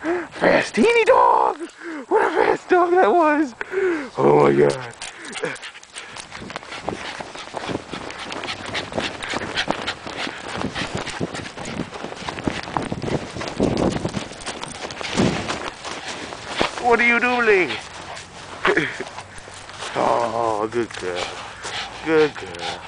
Fast, Fastini dog! What a fast dog that was! Oh my god. What are you doing? oh, good girl. Good girl.